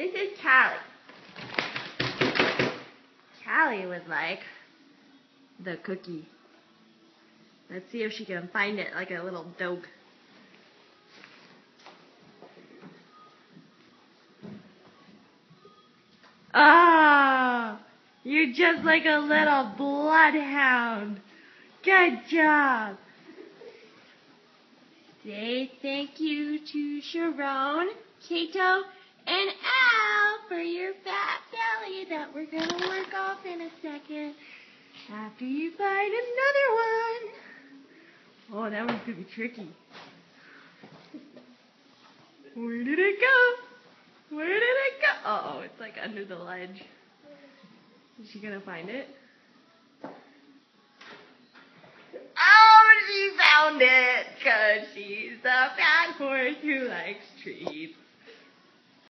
This is Kali. Kali was like the cookie. Let's see if she can find it like a little dog. Ah, you're just like a little bloodhound. Good job. Say thank you to Sharon, Kato, and Al that we're going to work off in a second after you find another one. Oh, that one's going to be tricky. Where did it go? Where did it go? Oh, it's like under the ledge. Is she going to find it? Oh, she found it! Cause she's the fat horse who likes treats.